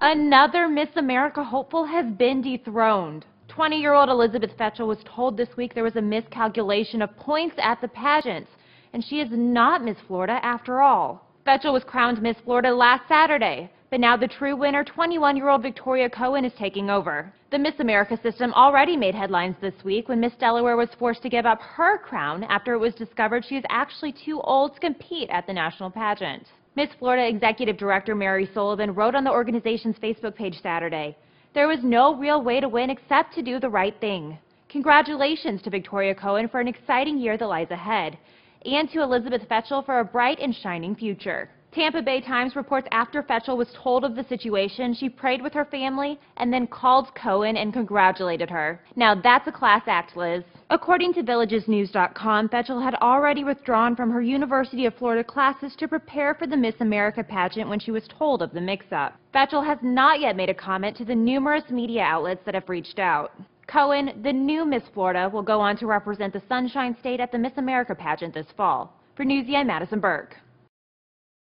Another Miss America hopeful has been dethroned. 20-year-old Elizabeth Fechtel was told this week there was a miscalculation of points at the pageant, and she is not Miss Florida after all. Fechtel was crowned Miss Florida last Saturday, but now the true winner, 21-year-old Victoria Cowen, is taking over. The Miss America system already made headlines this week when Miss Delaware was forced to give up her crown after it was discovered she is actually too old to compete at the national pageant. Miss Florida Executive Director Mary Sullivan wrote on the organization's Facebook page Saturday, There was no real way to win except to do the right thing. Congratulations to Victoria Cowen for an exciting year that lies ahead, and to Elizabeth Fechtel for a bright and shining future. Tampa Bay Times reports after Fechtel was told of the situation, she prayed with her family and then called Cowen and congratulated her. Now that's a class act, Liz. According to VillagesNews.com, Fechtel had already withdrawn from her University of Florida classes to prepare for the Miss America pageant when she was told of the mix-up. Fechtel has not yet made a comment to the numerous media outlets that have reached out. Cowen, the new Miss Florida, will go on to represent the Sunshine State at the Miss America pageant this fall. For Newsy, I'm Madison Burke.